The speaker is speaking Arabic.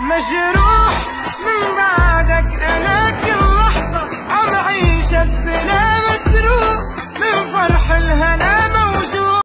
مجروح من بعدك أنا كل لحظه عم عيشها بسلام